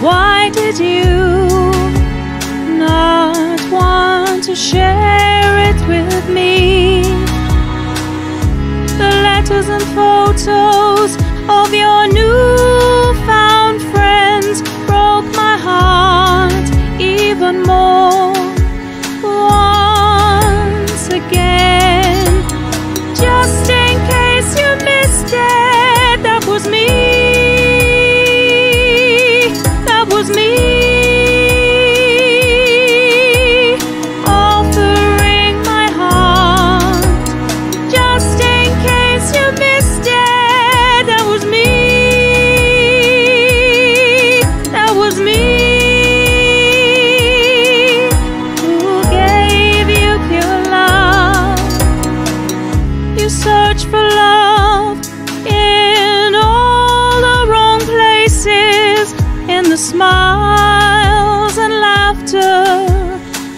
Why did you not want to share it with me? The letters and photos of your new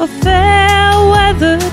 of fair weather.